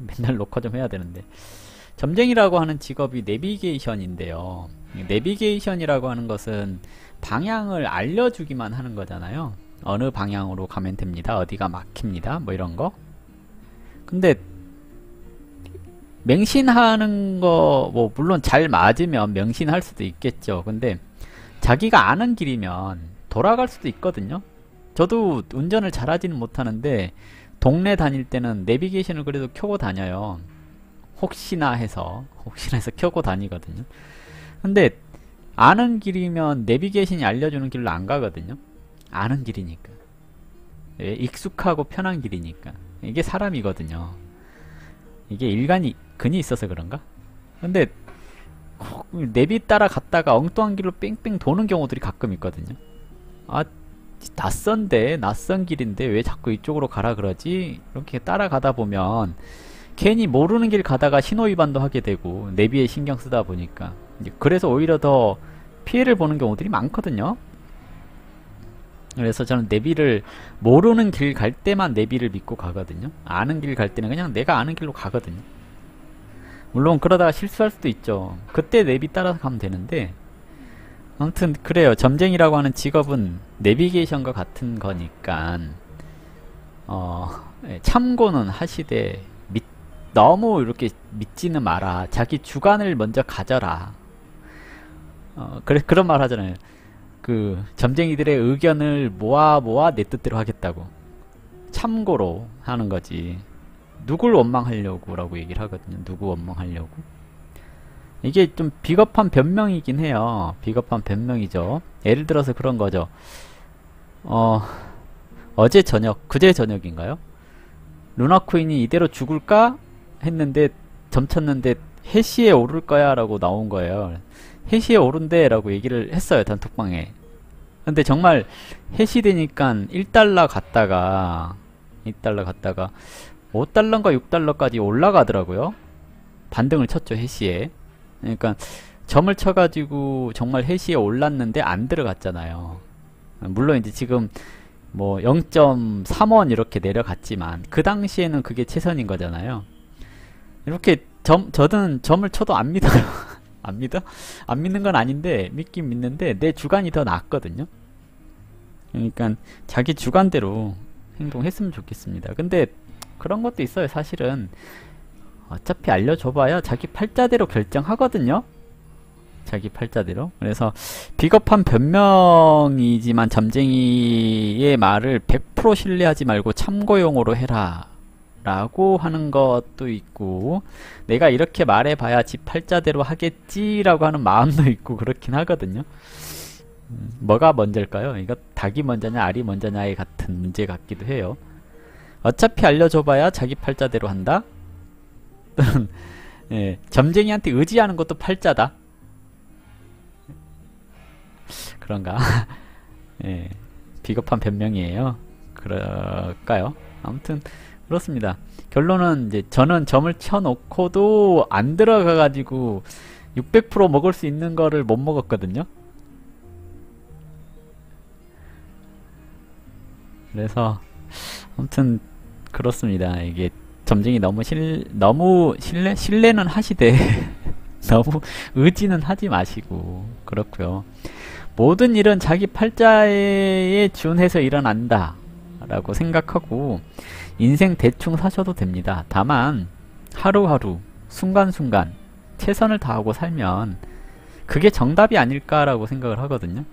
맨날 녹화 좀 해야 되는데 점쟁이라고 하는 직업이 내비게이션인데요. 내비게이션이라고 하는 것은 방향을 알려주기만 하는 거잖아요. 어느 방향으로 가면 됩니다. 어디가 막힙니다. 뭐 이런 거. 근데 맹신하는 거 뭐 물론 잘 맞으면 명신할 수도 있겠죠. 근데 자기가 아는 길이면 돌아갈 수도 있거든요. 저도 운전을 잘하지는 못하는데 동네 다닐 때는 내비게이션을 그래도 켜고 다녀요. 혹시나 해서 혹시나 해서 켜고 다니거든요. 근데 아는 길이면 내비게이션이 알려주는 길로 안 가거든요. 아는 길이니까. 예, 익숙하고 편한 길이니까. 이게 사람이거든요. 이게 일간이 근이 있어서 그런가? 근데 내비 따라 갔다가 엉뚱한 길로 뺑뺑 도는 경우들이 가끔 있거든요. 아 낯선데 낯선 길인데 왜 자꾸 이쪽으로 가라 그러지? 이렇게 따라가다 보면 괜히 모르는 길 가다가 신호 위반도 하게 되고 내비에 신경 쓰다 보니까 그래서 오히려 더 피해를 보는 경우들이 많거든요. 그래서 저는 내비를 모르는 길 갈 때만 내비를 믿고 가거든요. 아는 길 갈 때는 그냥 내가 아는 길로 가거든요. 물론 그러다가 실수할 수도 있죠. 그때 내비 따라서 가면 되는데 아무튼 그래요. 점쟁이라고 하는 직업은 내비게이션과 같은 거니까 어, 예, 참고는 하시되 믿, 너무 이렇게 믿지는 마라. 자기 주관을 먼저 가져라. 어, 그래 그런 말 하잖아요. 그 점쟁이들의 의견을 모아 모아 내 뜻대로 하겠다고. 참고로 하는 거지. 누굴 원망하려고 라고 얘기를 하거든요. 누구 원망하려고. 이게 좀 비겁한 변명이긴 해요. 비겁한 변명이죠. 예를 들어서 그런 거죠. 어, 어제 저녁, 그제 저녁인가요? 루나코인이 이대로 죽을까? 했는데, 점쳤는데, 해시에 오를 거야 라고 나온 거예요. 해시에 오른대 라고 얘기를 했어요. 단톡방에. 근데 정말 해시 되니까 1달러 갔다가, 1달러 갔다가, 5달러인가 6달러까지 올라가더라고요. 반등을 쳤죠, 해시에. 그러니까 점을 쳐가지고 정말 해시에 올랐는데 안 들어갔잖아요. 물론 이제 지금 뭐 0.3원 이렇게 내려갔지만 그 당시에는 그게 최선인 거잖아요. 이렇게 점 저는 점을 쳐도 안 믿어요. 안 믿어? 안 믿는 건 아닌데 믿긴 믿는데 내 주관이 더 낫거든요. 그러니까 자기 주관대로 행동했으면 좋겠습니다. 근데 그런 것도 있어요. 사실은 어차피 알려줘봐야 자기 팔자대로 결정하거든요. 자기 팔자대로. 그래서 비겁한 변명이지만 점쟁이의 말을 100% 신뢰하지 말고 참고용으로 해라. 라고 하는 것도 있고 내가 이렇게 말해봐야 지 팔자대로 하겠지라고 하는 마음도 있고 그렇긴 하거든요. 음, 뭐가 먼저일까요? 이거 닭이 먼저냐 알이 먼저냐의 같은 문제 같기도 해요. 어차피 알려줘봐야 자기 팔자대로 한다. 예, 점쟁이한테 의지하는 것도 팔자다. 그런가? 예, 비겁한 변명이에요. 그럴까요? 아무튼 그렇습니다. 결론은 이제 저는 점을 쳐놓고도 안 들어가가지고 600% 먹을 수 있는 거를 못 먹었거든요. 그래서 아무튼 그렇습니다. 이게 점쟁이 너무 실 너무 신뢰 신뢰는 하시되 너무 의지는 하지 마시고 그렇고요. 모든 일은 자기 팔자에 준해서 일어난다 라고 생각하고 인생 대충 사셔도 됩니다. 다만 하루하루 순간순간 최선을 다하고 살면 그게 정답이 아닐까라고 생각을 하거든요.